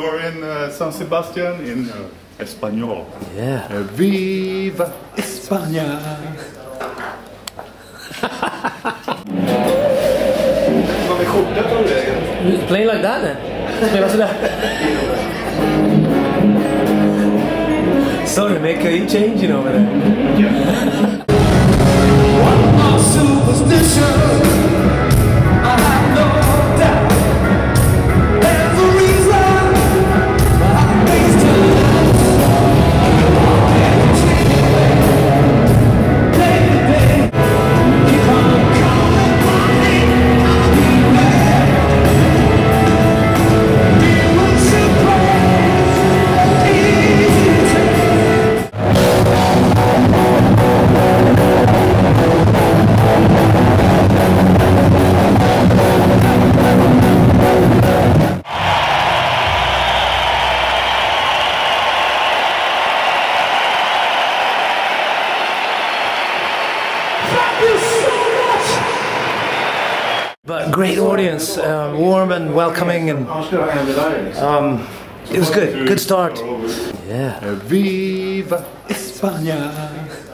or in uh, San Sebastian in uh, Espanol. Yeah. Uh, Viva España! Vad är skjorta tog vägen? Playing like that then? Spela sådär. Sorry Mic, are you changing over there? But great audience, uh, warm and welcoming, and um, it was good. Good start. Yeah. Viva España!